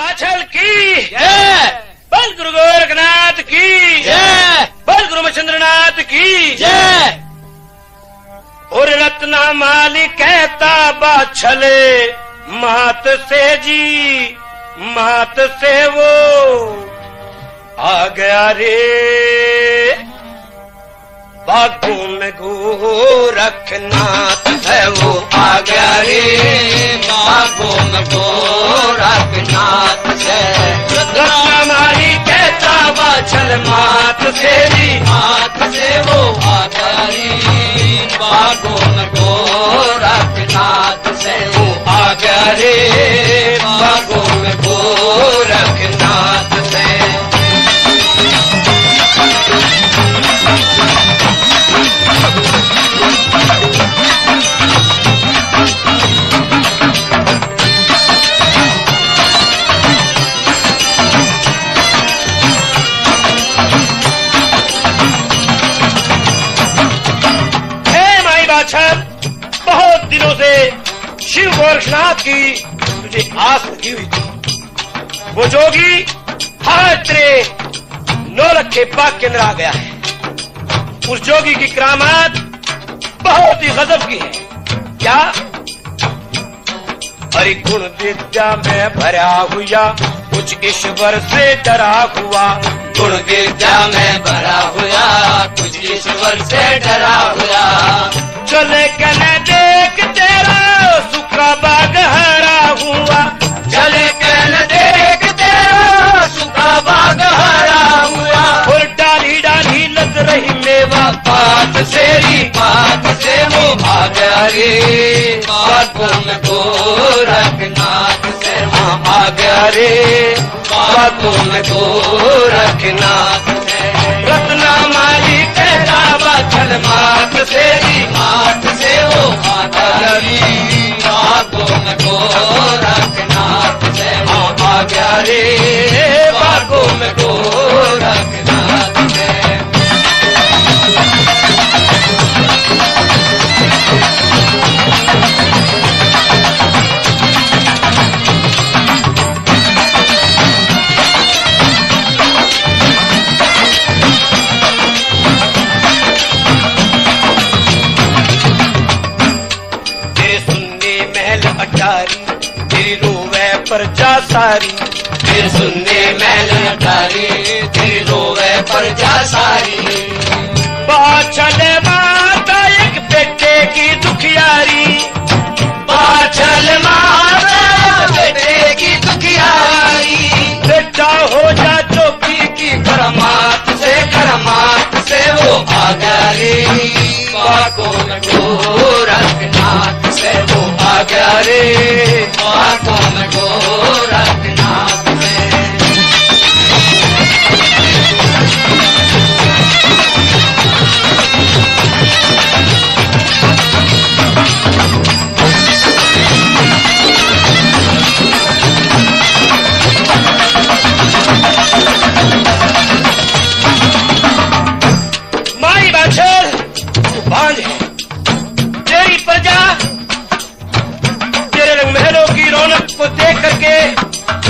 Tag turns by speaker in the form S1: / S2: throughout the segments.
S1: बाछल की। बल गुरु गोरखनाथ की। बल गुरु मचंद्रनाथ की। और रत्ना माली कहता बाछले मात से जी मात से वो। आ गया रे। बागों में गोरखनाथ है वो। आ गया रे।
S2: बागों में गोरखनाथ से
S1: रत्ना माली कहता बाछल मात से
S2: मात से वो आचारी बागों
S1: शिव गोरखनाथ की तुझे आस लगी हुई थी। वो जोगी हर तेरे नौलख के पाक के अंदर आ गया है। उस जोगी की करामात बहुत ही गजब की है। क्या? हरि गुण विद्या में भरा हुआ, कुछ ईश्वर से डरा हुआ।
S2: गुण विद्या में भरा हुआ, कुछ ईश्वर से डरा हुआ। बात सेरी बात से वो भाग रे बागों में गोरखनाथ से वो भाग रे बागों में गोरखनाथ से।
S1: रत्ना माली कहता
S2: बाछल मात सेरी मात से वो भाग रे बागों में गोरखनाथ से वो भाग रे
S1: अटारी तेरी रोवे पर जा सारी।
S2: फिर सुनने मैल अटारी तेरी रोवे पर जा सारी।
S1: बाछल माता एक बेटे की दुखियारी।
S2: पाछल माता बेटे की दुखियारी।
S1: बेटा हो जा चौकी की
S2: करमात से करमात से वो भागा रे बागों में गोरखनाथ से वो भागा रे। को में गोरखनाथ
S1: रौनक को देख करके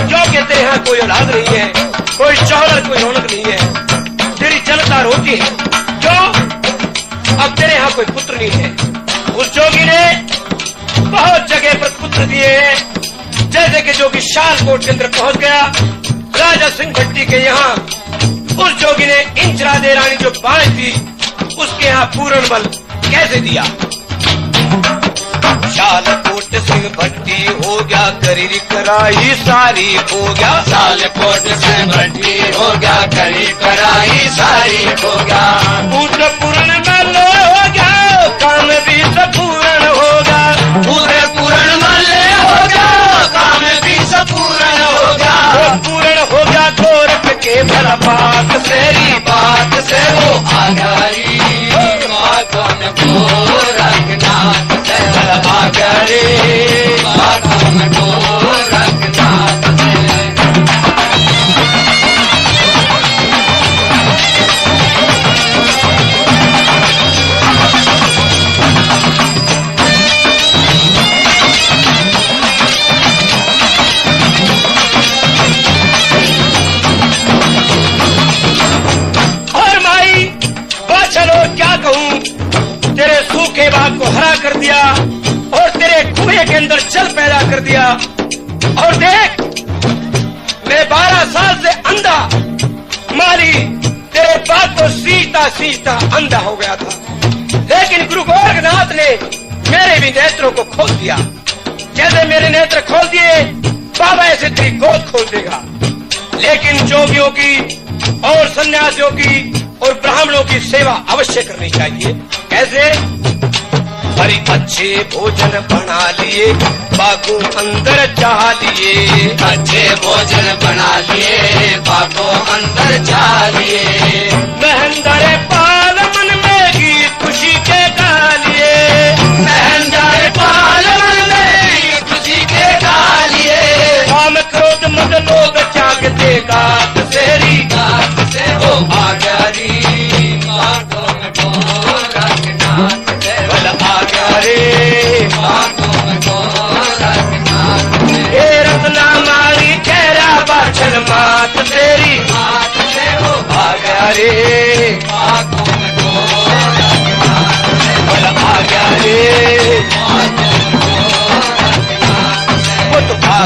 S1: जो कि तेरे यहाँ कोई औलाद नहीं है, कोई शौहरत कोई रौनक नहीं है। तेरी जनता रोती है। जो अब तेरे यहाँ कोई पुत्र नहीं है। उस जोगी ने बहुत जगह पर पुत्र दिए हैं। जैसे कि जोगी शालकोट के अंदर पहुँच गया। राजा सिंह भट्टी के यहाँ उस जोगी ने इंचरा दे रानी जो बाढ़ थी उसके यहाँ पूरण बल कैसे दिया? शालकोट सिंह भट्टी हो गया करी कराई सारी हो गया।
S2: साल कोट सिंह भट्टी हो गया करी कराई
S1: कर दिया और तेरे कुएँ के अंदर जल पैदा कर दिया। और देख, मैं बारह साल से अंधा। माली, तेरे बात को सीखता सीखता अंधा हो गया था। लेकिन गुरु गोरखनाथ ने मेरे भी नेत्रों को खोल दिया। जैसे मेरे नेत्र खोल दिए, बाबा ऐसे तेरी गोद खोल देगा। लेकिन जोगियों की और सन्यासियों की और ब्राह्मणों की सेवा अवश्य करनी चाहिए। कैसे? हरी अच्छे भोजन बना लिए बागों अंदर चाह लिए।
S2: अच्छे भोजन बना लिए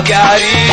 S1: से